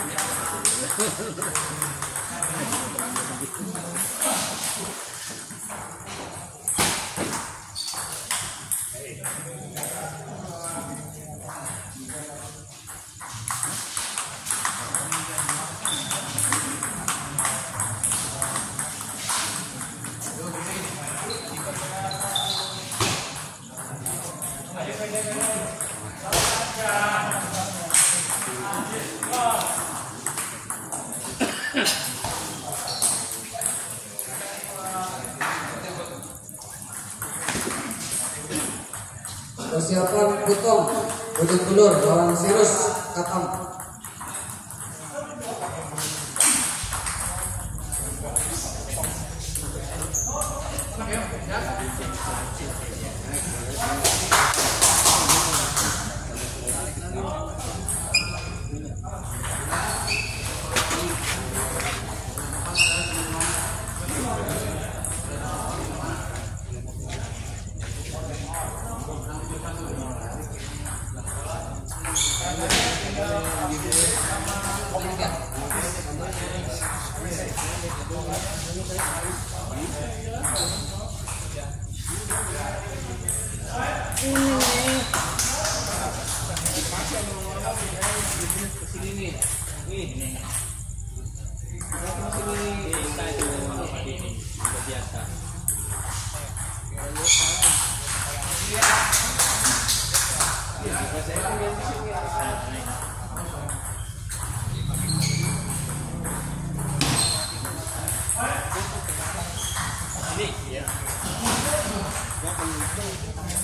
Thank you. Kutung, Ujung Kulur, Orang Sirus,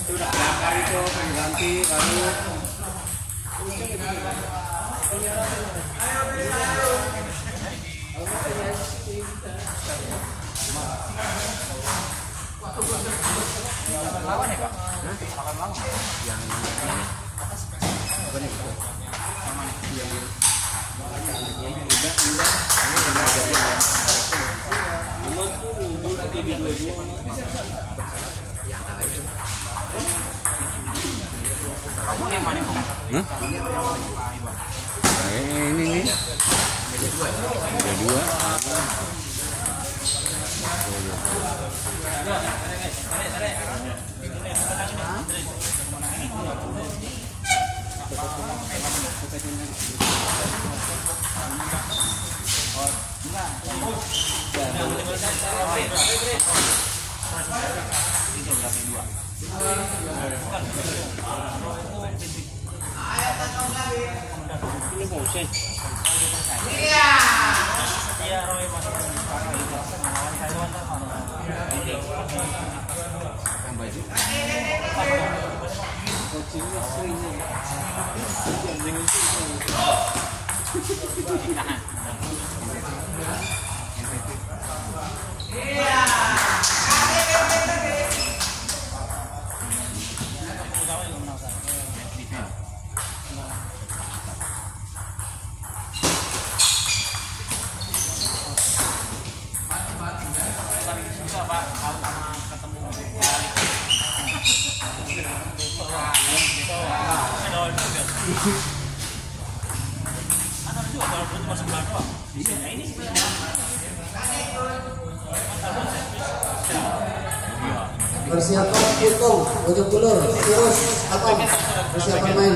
sudah bakar itu pengganti baru ya. Ayo, Lawan ya, Pak? Hah? Lawan. Yang atas yang itu. Yang ini. Cuma tuh. Ini bocil. Iya. Iya, Roy masuk. Iya. Thank you. Persiapan untung ujung pulur terus atau persiapan main.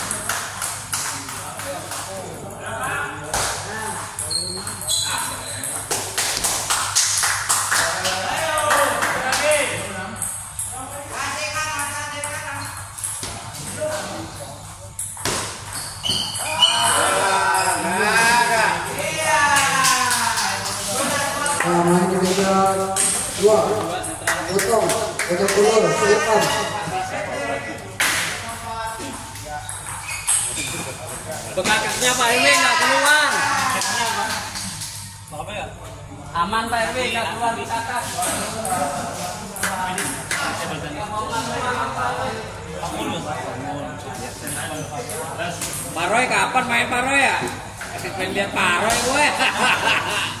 dua. Potong, potong telur, silakan. Bekakaknya Pak RW nggak keluar. Aman Pak RW nggak keluar di kakak. Pak Roy kapan main Pak Roy ya? Pengen lihat Pak Roy gue.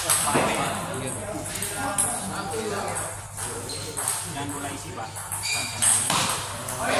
Sikat. Gue Wasit meja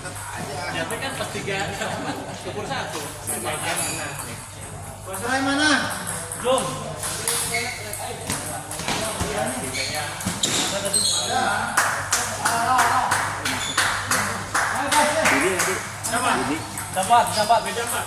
Jatuh kan pas tiga, satu. Mana? Zoom. Dapat, dapat, beda pak.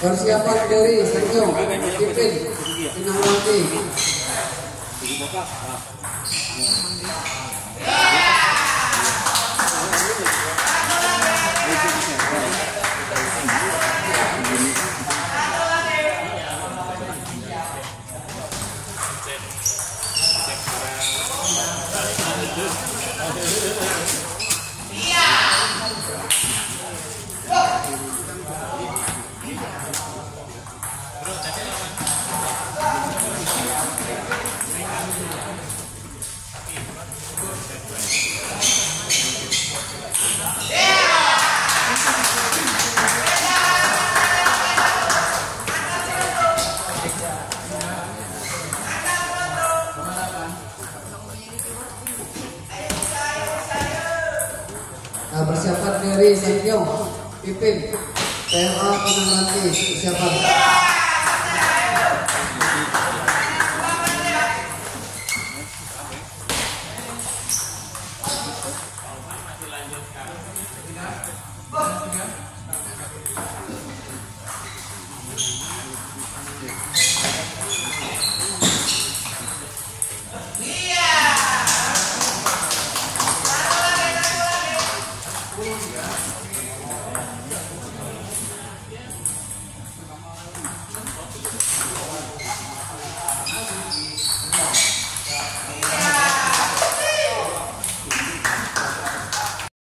Persiapan dari Senyum, Pipin, Pinangwati. Nah, persiapan dari Senyum, Pipin, PLA Pinangwati. Persiapan.